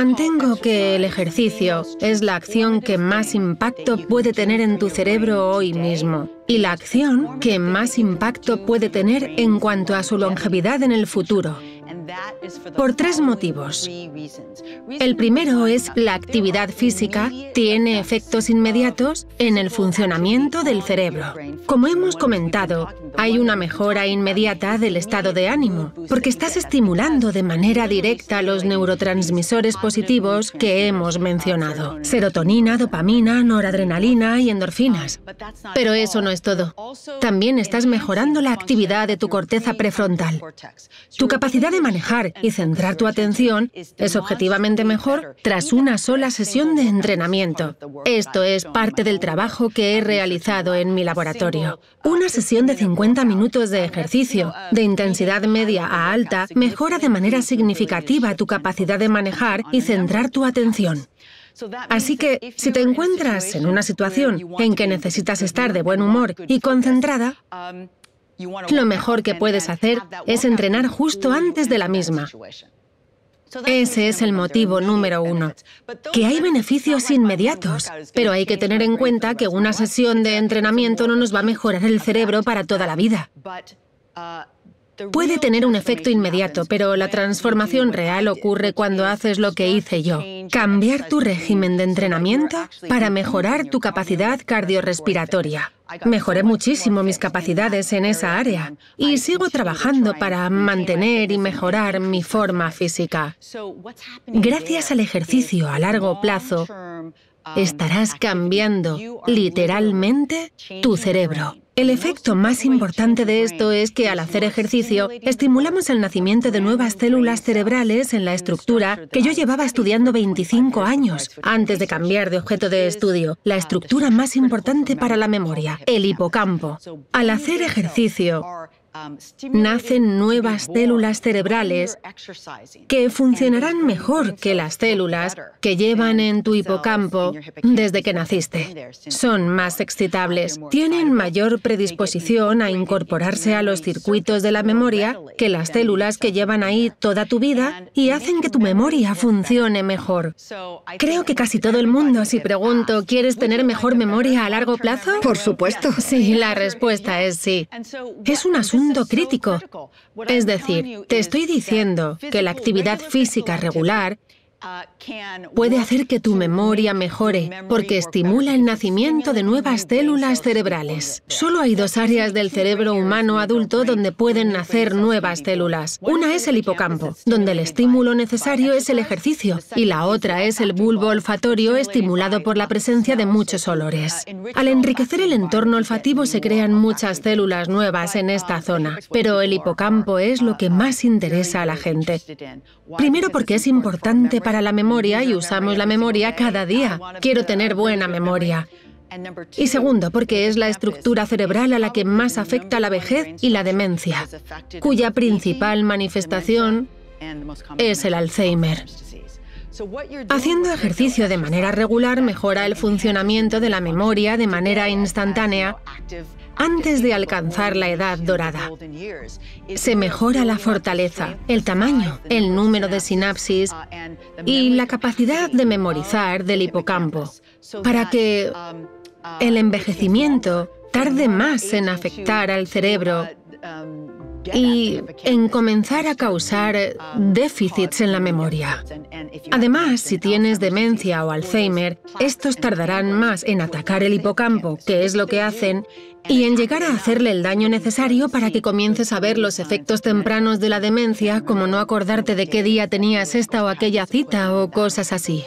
Mantengo que el ejercicio es la acción que más impacto puede tener en tu cerebro hoy mismo y la acción que más impacto puede tener en cuanto a su longevidad en el futuro. Por tres motivos. El primero es la actividad física tiene efectos inmediatos en el funcionamiento del cerebro. Como hemos comentado, hay una mejora inmediata del estado de ánimo, porque estás estimulando de manera directa los neurotransmisores positivos que hemos mencionado. Serotonina, dopamina, noradrenalina y endorfinas. Pero eso no es todo. También estás mejorando la actividad de tu corteza prefrontal. Tu capacidad de manejar y centrar tu atención es objetivamente mejor tras una sola sesión de entrenamiento. Esto es parte del trabajo que he realizado en mi laboratorio. Una sesión de 50 minutos de ejercicio, de intensidad media a alta, mejora de manera significativa tu capacidad de manejar y centrar tu atención. Así que, si te encuentras en una situación en que necesitas estar de buen humor y concentrada, lo mejor que puedes hacer es entrenar justo antes de la misma. Ese es el motivo número uno. Que hay beneficios inmediatos, pero hay que tener en cuenta que una sesión de entrenamiento no nos va a mejorar el cerebro para toda la vida. Puede tener un efecto inmediato, pero la transformación real ocurre cuando haces lo que hice yo. Cambiar tu régimen de entrenamiento para mejorar tu capacidad cardiorrespiratoria. Mejoré muchísimo mis capacidades en esa área y sigo trabajando para mantener y mejorar mi forma física. Gracias al ejercicio a largo plazo, estarás cambiando literalmente tu cerebro. El efecto más importante de esto es que al hacer ejercicio estimulamos el nacimiento de nuevas células cerebrales en la estructura que yo llevaba estudiando 25 años antes de cambiar de objeto de estudio, la estructura más importante para la memoria, el hipocampo. Al hacer ejercicio, nacen nuevas células cerebrales que funcionarán mejor que las células que llevan en tu hipocampo desde que naciste. Son más excitables, tienen mayor predisposición a incorporarse a los circuitos de la memoria que las células que llevan ahí toda tu vida y hacen que tu memoria funcione mejor. Creo que casi todo el mundo, si pregunto, ¿quieres tener mejor memoria a largo plazo? Por supuesto. Sí, la respuesta es sí. Es un asunto crítico. Es decir, te estoy diciendo que la actividad física regular puede hacer que tu memoria mejore porque estimula el nacimiento de nuevas células cerebrales. Solo hay dos áreas del cerebro humano adulto donde pueden nacer nuevas células. Una es el hipocampo, donde el estímulo necesario es el ejercicio, y la otra es el bulbo olfatorio estimulado por la presencia de muchos olores. Al enriquecer el entorno olfativo se crean muchas células nuevas en esta zona, pero el hipocampo es lo que más interesa a la gente. Primero porque es importante para la memoria y usamos la memoria cada día. Quiero tener buena memoria. Y segundo, porque es la estructura cerebral a la que más afecta la vejez y la demencia, cuya principal manifestación es el Alzheimer. Haciendo ejercicio de manera regular mejora el funcionamiento de la memoria de manera instantánea antes de alcanzar la edad dorada. Se mejora la fortaleza, el tamaño, el número de sinapsis y la capacidad de memorizar del hipocampo, para que el envejecimiento tarde más en afectar al cerebro y en comenzar a causar déficits en la memoria. Además, si tienes demencia o Alzheimer, estos tardarán más en atacar el hipocampo, que es lo que hacen, y en llegar a hacerle el daño necesario para que comiences a ver los efectos tempranos de la demencia, como no acordarte de qué día tenías esta o aquella cita o cosas así.